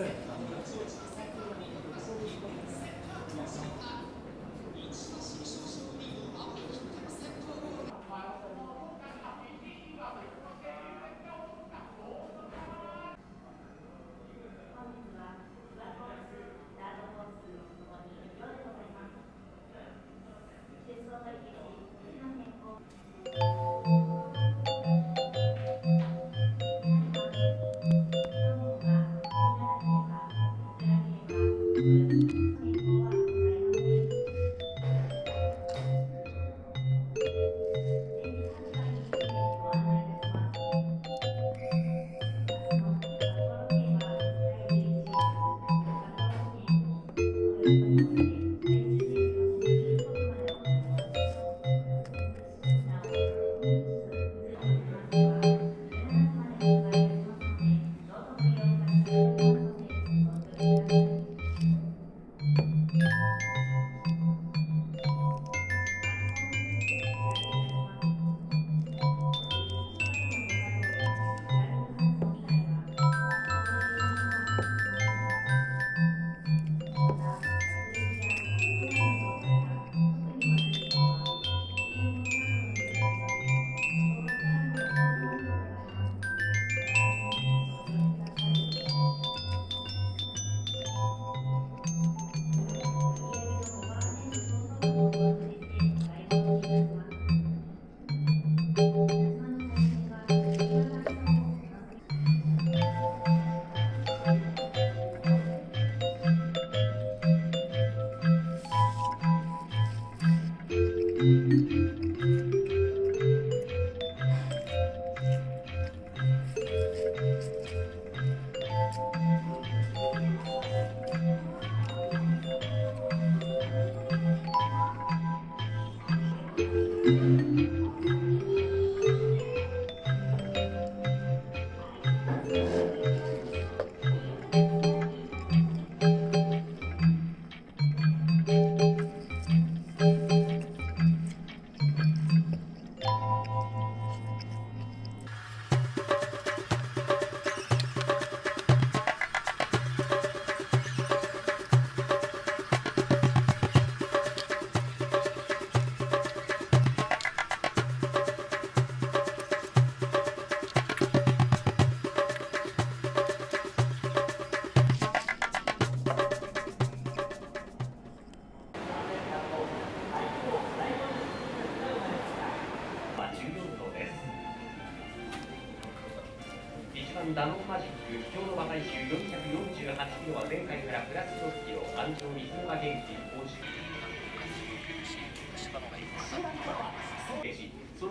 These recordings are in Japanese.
そうですか。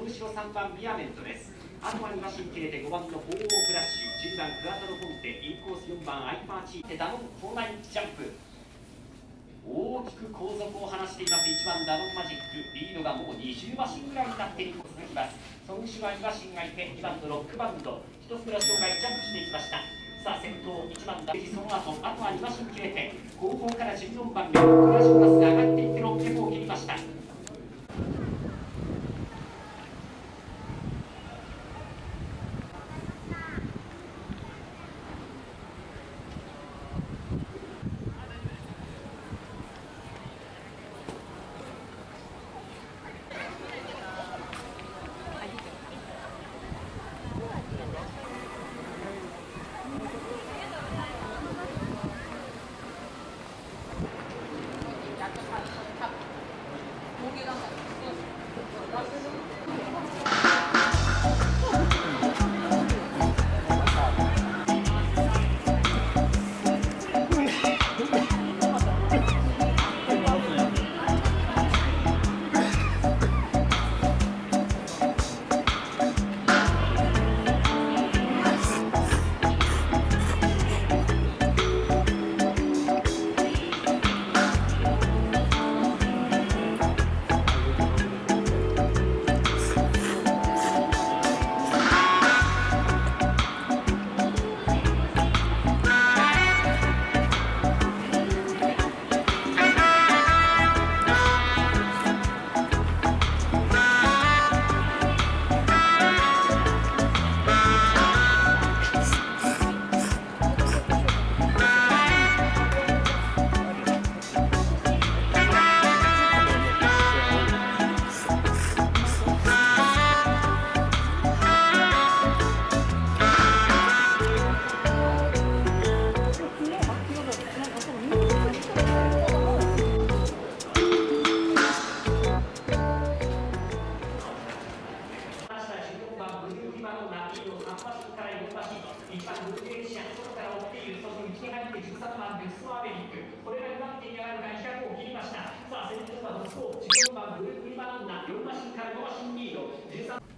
後ろ3番ビアメントですあとは2馬身切れて5番の鳳凰クラッシュ10番クアトロポンテインコース4番アイパーチーテダノンフォーナインジャンプ大きく後続を離しています1番ダノンマジックリードがもう20馬身ぐらいになっている続きますその後ろは2馬身がいて2番のロックバンド一つら障害ジャンプしていきましたさあ先頭1番大事その後あとは2馬身切れて後方から14番目クラシオバスが上がっていって600を切りましたパーベリックこれが2番手に上がるが200を切りました。さあ先頭は独走14番グループ番ランナー4馬身から5リード。13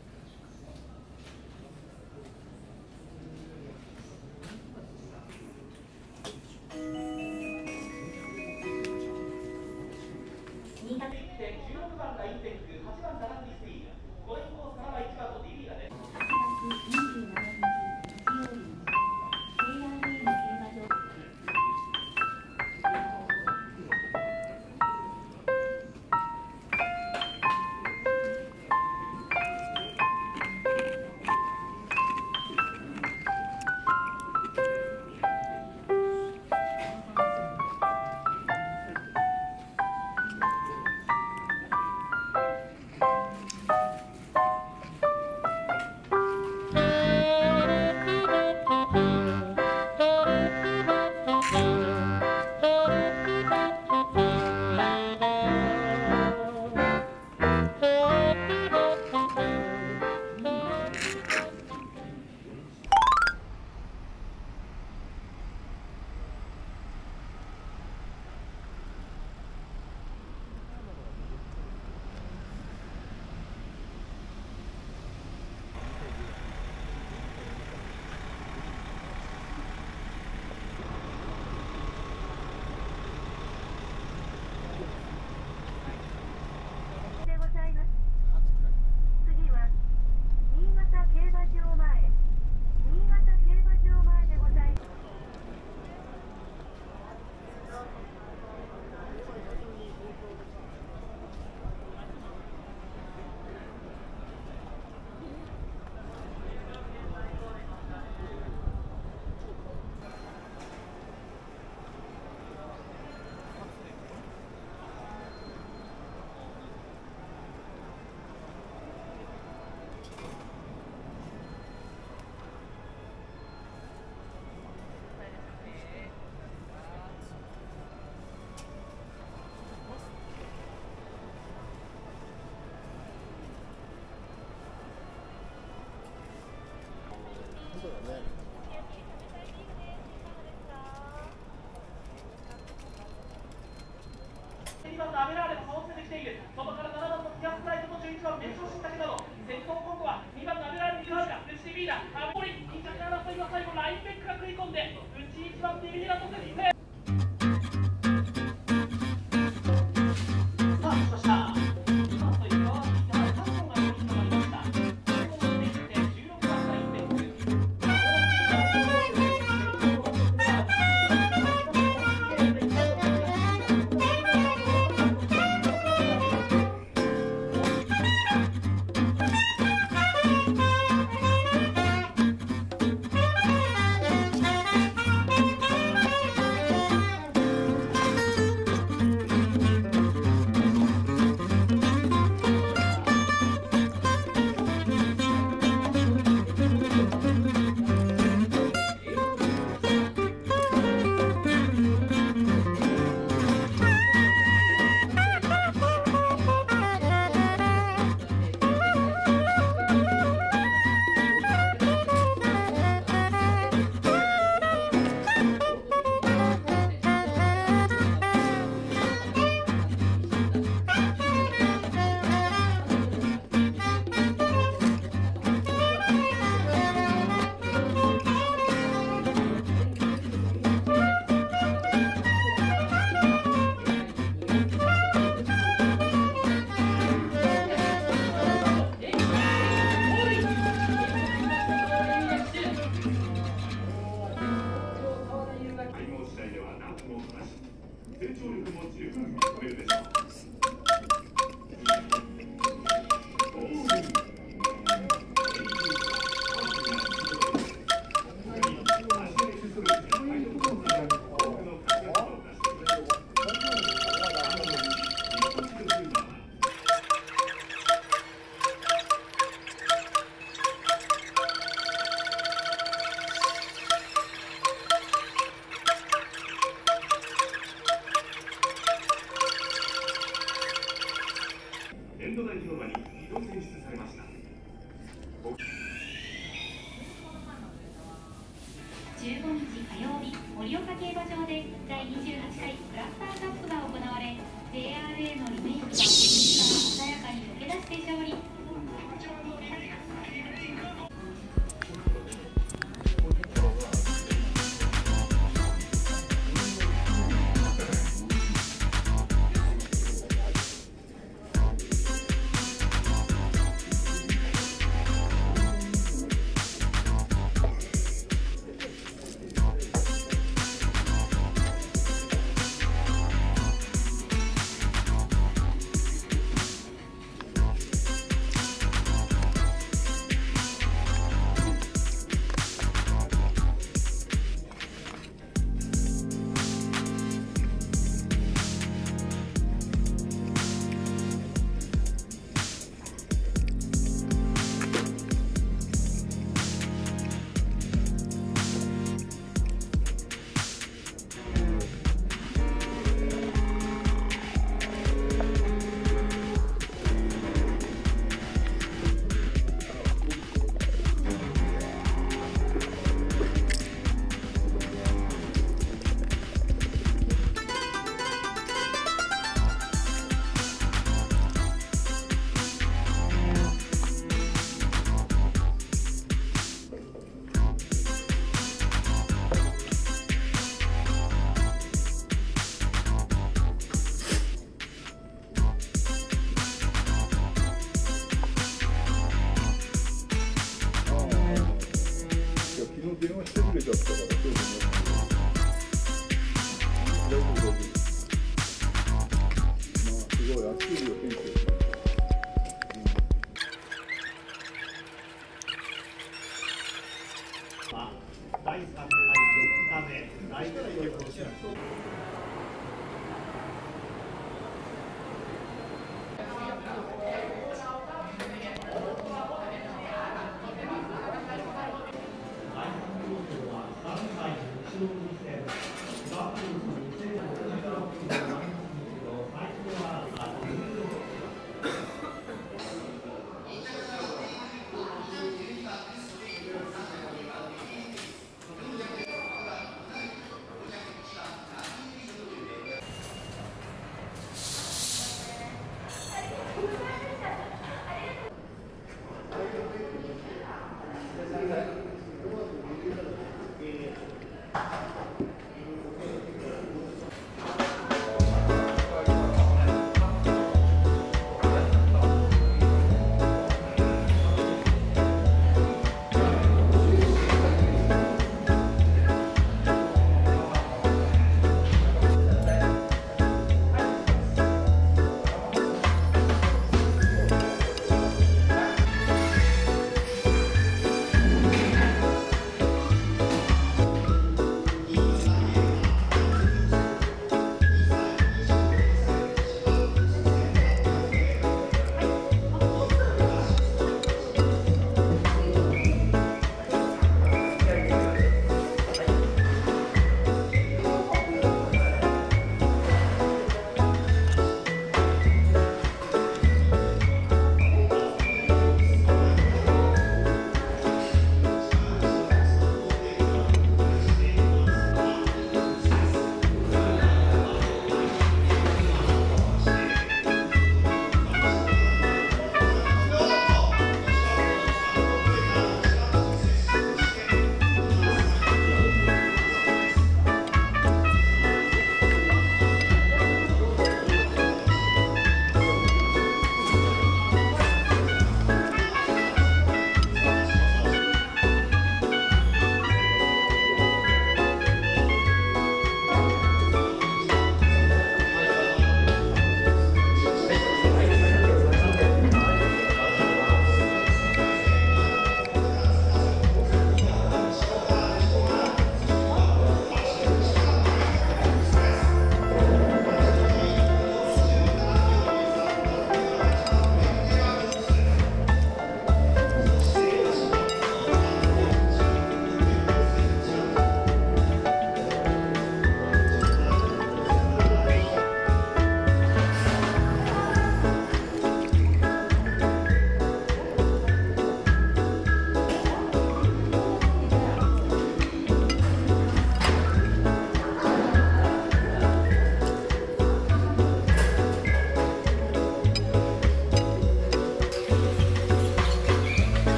エンド内広場に2度選出されました。15日火曜日盛岡競馬場で第28回クラスターカップが行われ JRA のリメイクが鮮やかに溶け出して勝利。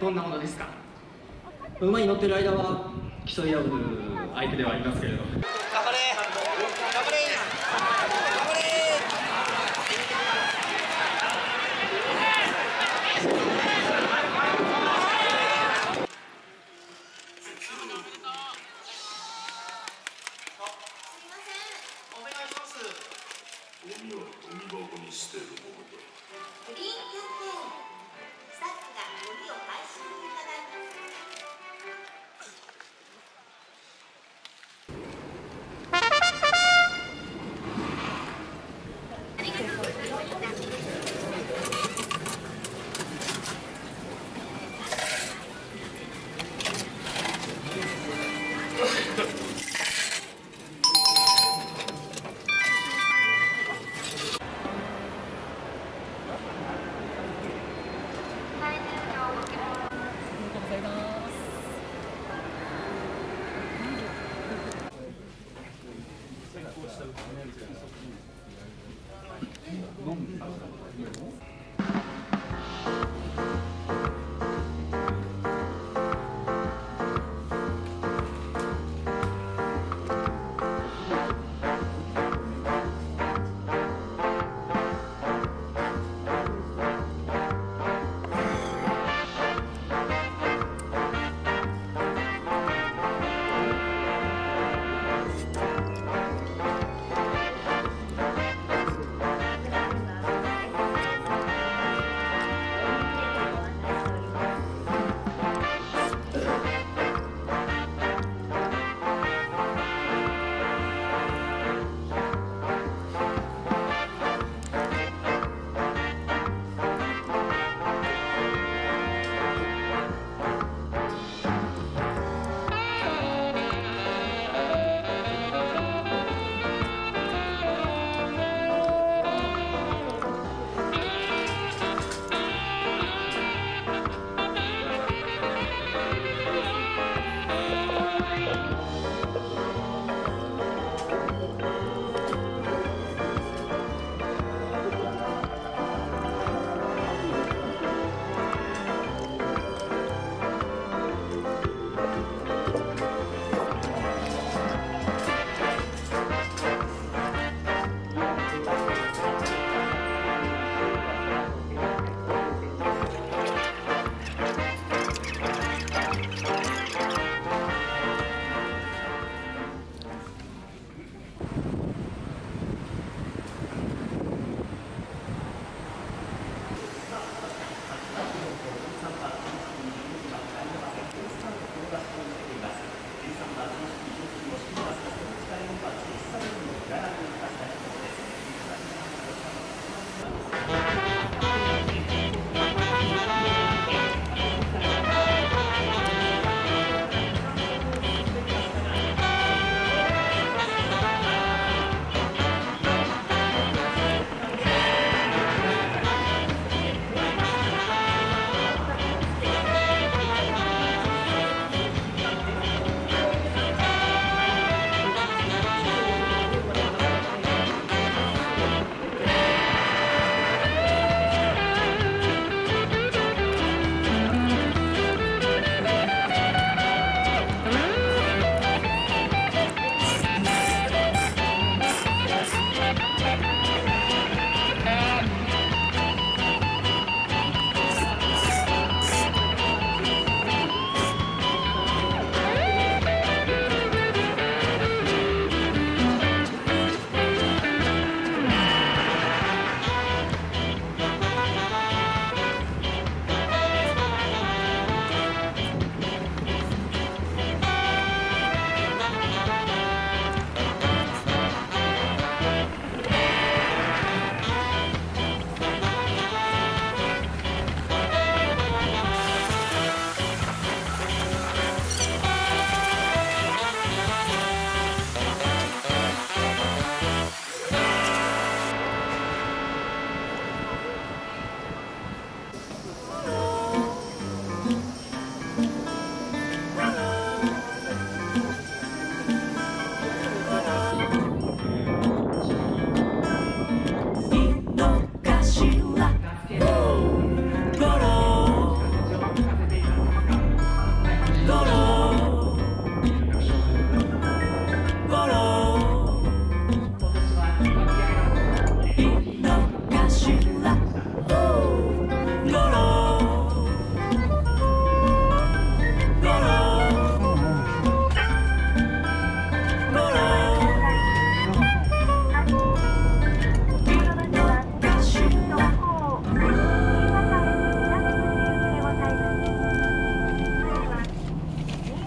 どんなものですか？馬に乗ってる間は競い合う相手ではありますけれど。ゴ